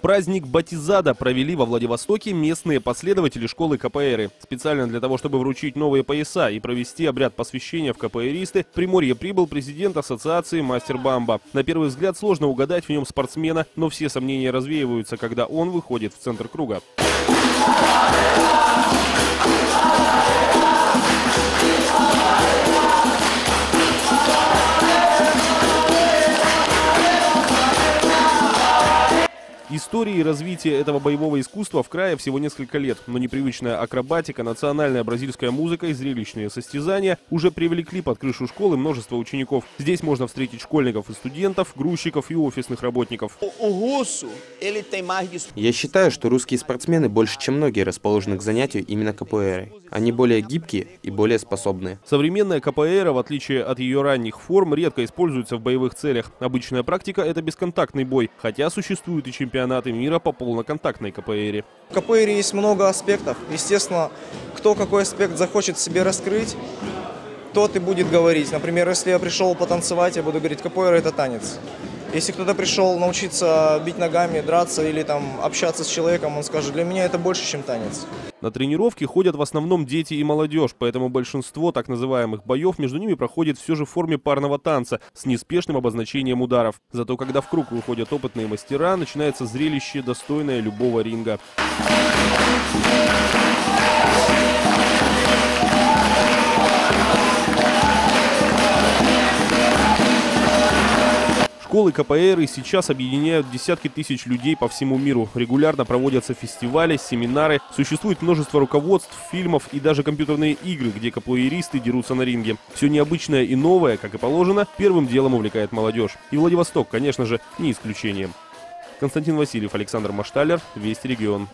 Праздник Батизада провели во Владивостоке местные последователи школы КПР. Специально для того, чтобы вручить новые пояса и провести обряд посвящения в КПРисты, в Приморье прибыл президент ассоциации Мастер Бамба. На первый взгляд сложно угадать в нем спортсмена, но все сомнения развеиваются, когда он выходит в центр круга. Истории и развитие этого боевого искусства в крае всего несколько лет, но непривычная акробатика, национальная бразильская музыка и зрелищные состязания уже привлекли под крышу школы множество учеников. Здесь можно встретить школьников и студентов, грузчиков и офисных работников. Я считаю, что русские спортсмены больше, чем многие, расположены к занятию именно КПР. Они более гибкие и более способные. Современная КПР, в отличие от ее ранних форм, редко используется в боевых целях. Обычная практика – это бесконтактный бой, хотя существуют и чемпионаты чемпионаты мира по полноконтактной КПР. В КПР есть много аспектов. Естественно, кто какой аспект захочет себе раскрыть, тот и будет говорить. Например, если я пришел потанцевать, я буду говорить, КПР это танец. Если кто-то пришел научиться бить ногами, драться или там общаться с человеком, он скажет, для меня это больше, чем танец. На тренировки ходят в основном дети и молодежь, поэтому большинство так называемых боев между ними проходит все же в форме парного танца с неспешным обозначением ударов. Зато когда в круг выходят опытные мастера, начинается зрелище, достойное любого ринга. Школы КПР и сейчас объединяют десятки тысяч людей по всему миру. Регулярно проводятся фестивали, семинары, существует множество руководств, фильмов и даже компьютерные игры, где капуэристы дерутся на ринге. Все необычное и новое, как и положено, первым делом увлекает молодежь. И Владивосток, конечно же, не исключением. Константин Васильев, Александр Машталер, Вести регион.